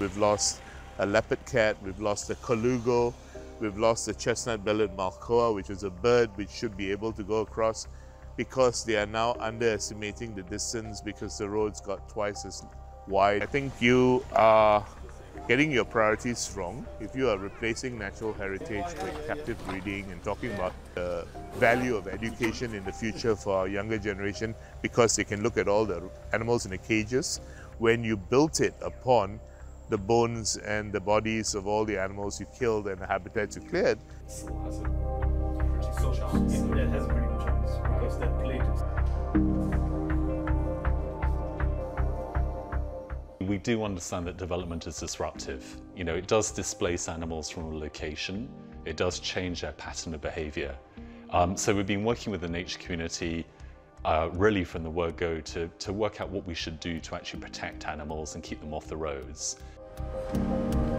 We've lost a leopard cat, we've lost a colugo, we've lost a chestnut-bellied malkoha, which is a bird which should be able to go across because they are now underestimating the distance because the roads got twice as wide. I think you are getting your priorities wrong. If you are replacing natural heritage with captive breeding and talking about the value of education in the future for our younger generation because they can look at all the animals in the cages, when you built it upon the bones and the bodies of all the animals you killed and the habitats you cleared. We do understand that development is disruptive. You know, it does displace animals from a location. It does change their pattern of behavior. Um, so we've been working with the nature community uh, really from the word go to, to work out what we should do to actually protect animals and keep them off the roads. Thank you.